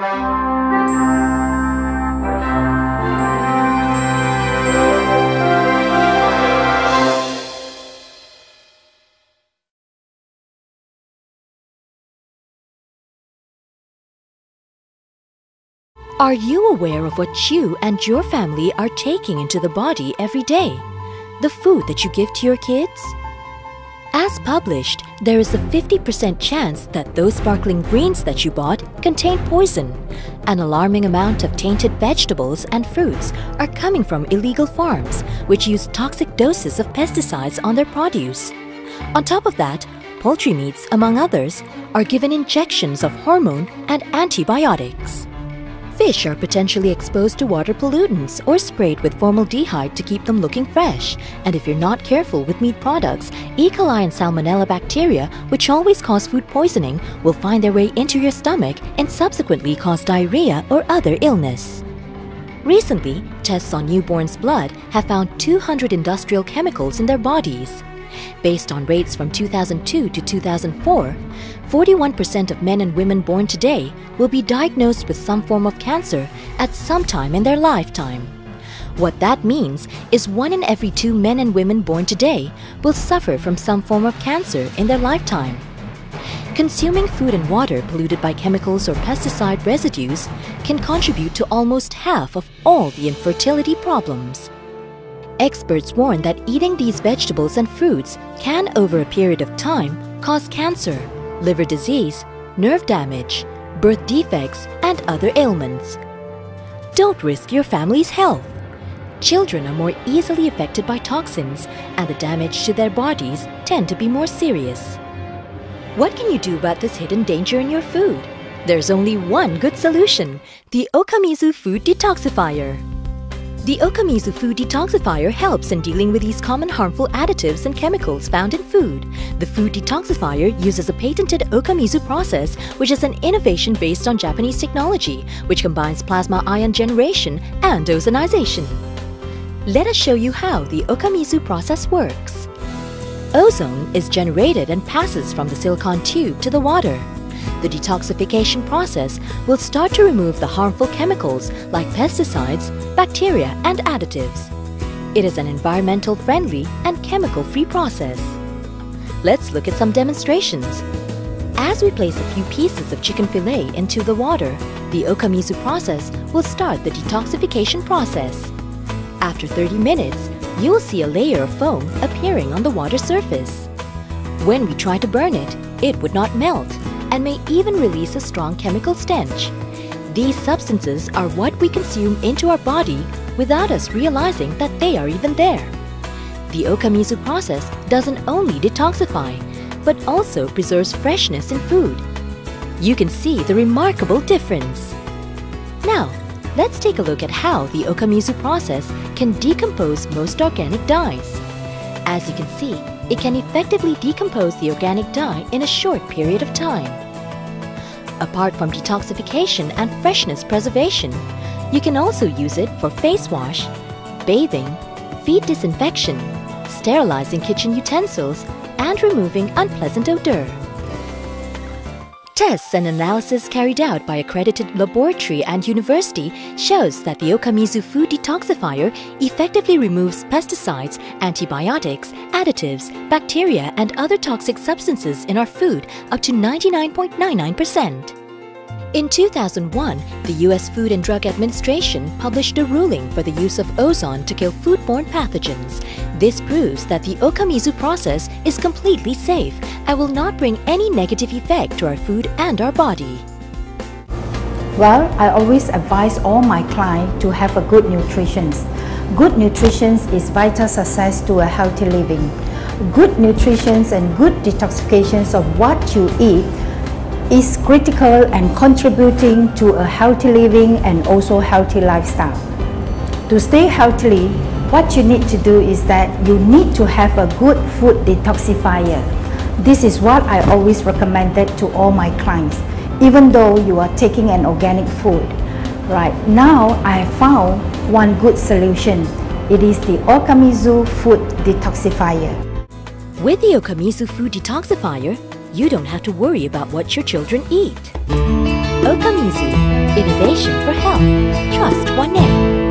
Are you aware of what you and your family are taking into the body every day? The food that you give to your kids? As published, there is a 50% chance that those sparkling greens that you bought contain poison. An alarming amount of tainted vegetables and fruits are coming from illegal farms, which use toxic doses of pesticides on their produce. On top of that, poultry meats, among others, are given injections of hormone and antibiotics. Fish are potentially exposed to water pollutants or sprayed with formaldehyde to keep them looking fresh. And if you're not careful with meat products, E. coli and Salmonella bacteria, which always cause food poisoning, will find their way into your stomach and subsequently cause diarrhea or other illness. Recently, tests on newborns' blood have found 200 industrial chemicals in their bodies. Based on rates from 2002 to 2004, 41% of men and women born today will be diagnosed with some form of cancer at some time in their lifetime. What that means is one in every two men and women born today will suffer from some form of cancer in their lifetime. Consuming food and water polluted by chemicals or pesticide residues can contribute to almost half of all the infertility problems. Experts warn that eating these vegetables and fruits can, over a period of time, cause cancer, liver disease, nerve damage, birth defects, and other ailments. Don't risk your family's health. Children are more easily affected by toxins, and the damage to their bodies tend to be more serious. What can you do about this hidden danger in your food? There's only one good solution the Okamizu Food Detoxifier. The Okamizu Food Detoxifier helps in dealing with these common harmful additives and chemicals found in food. The Food Detoxifier uses a patented Okamizu process, which is an innovation based on Japanese technology, which combines plasma ion generation and ozonization. Let us show you how the Okamizu process works. Ozone is generated and passes from the silicon tube to the water the detoxification process will start to remove the harmful chemicals like pesticides, bacteria, and additives. It is an environmental friendly and chemical free process. Let's look at some demonstrations. As we place a few pieces of chicken fillet into the water, the Okamizu process will start the detoxification process. After 30 minutes, you will see a layer of foam appearing on the water surface. When we try to burn it, it would not melt and may even release a strong chemical stench. These substances are what we consume into our body without us realizing that they are even there. The Okamizu process doesn't only detoxify, but also preserves freshness in food. You can see the remarkable difference. Now, let's take a look at how the Okamizu process can decompose most organic dyes. As you can see, it can effectively decompose the organic dye in a short period of time. Apart from detoxification and freshness preservation, you can also use it for face wash, bathing, feet disinfection, sterilizing kitchen utensils, and removing unpleasant odor. Tests and analysis carried out by accredited laboratory and university shows that the Okamizu food detoxifier effectively removes pesticides, antibiotics, additives, bacteria, and other toxic substances in our food up to 99.99%. In 2001, the U.S. Food and Drug Administration published a ruling for the use of ozone to kill foodborne pathogens. This proves that the Okamizu process is completely safe and will not bring any negative effect to our food and our body. Well, I always advise all my clients to have a good nutrition. Good nutrition is vital success to a healthy living. Good nutrition and good detoxifications of what you eat is critical and contributing to a healthy living and also healthy lifestyle. To stay healthy, what you need to do is that you need to have a good food detoxifier. This is what I always recommended to all my clients, even though you are taking an organic food. Right now, I found one good solution. It is the Okamizu Food Detoxifier. With the Okamizu Food Detoxifier, you don't have to worry about what your children eat. Okamizu, innovation for health. Trust one name.